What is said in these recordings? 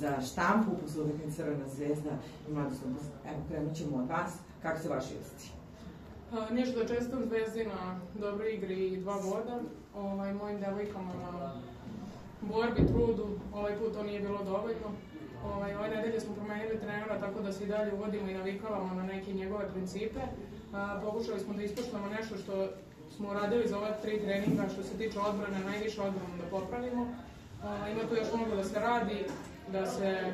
za štampu, utakmice Crvena zvezda i Mladu Slobodu. Evo, krenut ćemo od vas. Kako se vaši vesti? A, ništa da čestam Zvezdi na dobroj igri i dva boda. Ovaj, mojim devojkama na borbi, trudu. Ovaj put to nije bilo dovoljno. Ovaj, ove nedelje smo promenili trenera tako da se i dalje uvodimo i navikavamo na neke njegove principe. A, pokušali smo da ispoštujemo nešto što smo uradili za ova tri treninga što se tiče odbrane, najviše odbranu da popravimo. A, ima tu još mnogo da se radi, da se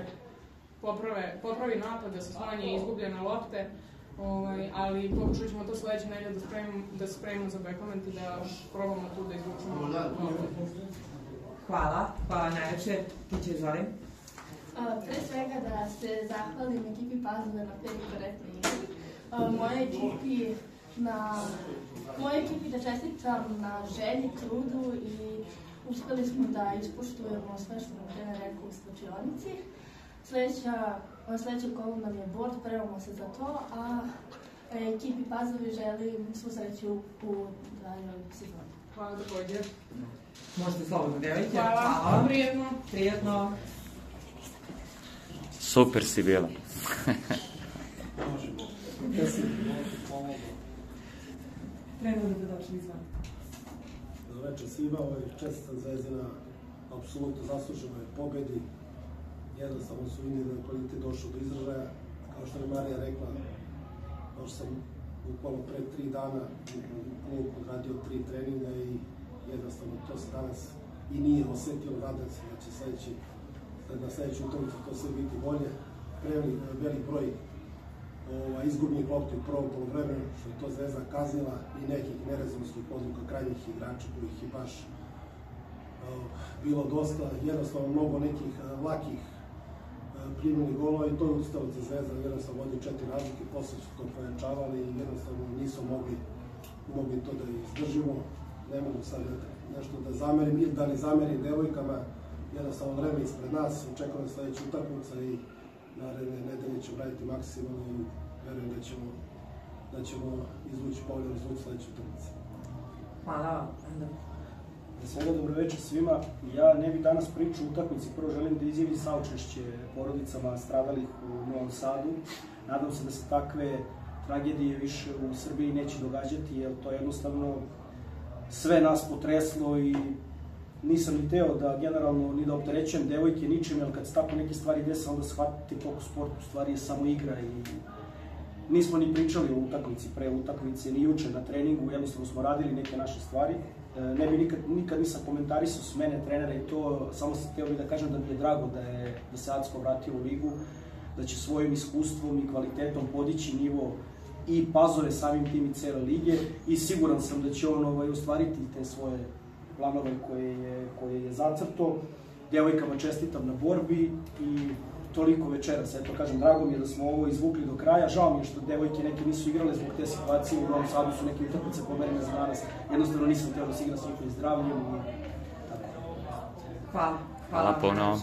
poprave, popravi napad, da se smanje izgubljene lopte. Ovaj, ali pokušat ćemo to sledeće nedelje da, spremimo, da se spremimo za backlement i da probamo tu da izvučemo. Hvala, hvala najveće. Ti će izvolim. A, Pre svega da se zahvalim ekipi Pazove na peri korektnoj igri. A, Moje ekipi na moje ekipi da čestitam na želji, trudu i uspeli smo da ispoštujemo sve što nam trener rekao u slačionici. Sledeća, sledeća kolon nam je board, premamo se za to, a ekipi Pazovi želim svu sreću u daljoj sezoni. Hvala takođe. Možete slobodno delite. Hvala, Hvala. prijetno. Prijetno. Super si bila. Trener da došli izvan. Dobro večer svima, ovaj čestan Zvezdina apsolutno zasluženo je pobedi. Jednostavno su individualni kvalitet došao do izražaja. Kao što je Marija rekla, došao sam bukvalno pre tri dana klub odradio tri treninga i jednostavno to se danas i nije osetilo, nadam se da će sledeći, da na sledeću utakmicu to sve biti bolje. Preveli velik broj ova, izgubljenih lopti u prvom polovremenu, što je to Zvezda kaznila i nekih nerezonskih odluka krajnjih igrača kojih je baš bilo dosta, jednostavno mnogo nekih uh, lakih uh, primjenih golova i to je ustalo za Zvezda, jednostavno vodi četiri razlike, posle su to pojačavali i jednostavno nisu mogli, mogli to da izdržimo. Ne mogu sad nešto da zamerim. Ili da ne zamerim devojkama, jednostavno vreme ispred nas, očekujem sledeća utakmica i naredne nedelje ćemo raditi maksimalno i verujem da ćemo, da ćemo izvući povoljan rezultat sledeće utakmice. Hvala vam. Pre svega dobro večer svima. Ja ne bih danas pričao o utakmici, prvo želim da izjavim saučešće porodicama stradalih u Novom Sadu. Nadam se da se takve tragedije više u Srbiji neće događati, jer to je jednostavno sve nas potreslo i nisam ni teo da generalno ni da opterećujem devojke ničim, jer kad se tako neke stvari desa, onda shvatite koliko sport u stvari je samo igra i nismo ni pričali o utakmici pre utakmice, ni juče na treningu, jednostavno smo radili neke naše stvari. E, Ne bi nikad, nikad nisam komentarisao s mene trenera i to, samo sam hteo bih da kažem da mi je drago da, je, da se Acko vratio u ligu, da će svojim iskustvom i kvalitetom podići nivo i pazore samim tim i cele lige i siguran sam da će on ovaj, ostvariti te svoje planove koje je, koje je zacrto. Devojkama čestitam na borbi i toliko večeras. Eto, kažem, drago mi je da smo ovo izvukli do kraja. Žao mi je što devojke neke nisu igrale zbog te situacije. U Novom Sadu su neke utakmice pomerene za danas. Jednostavno nisam teo da se igra s njihovim zdravljem. I, tako. Hvala. Hvala vam puno.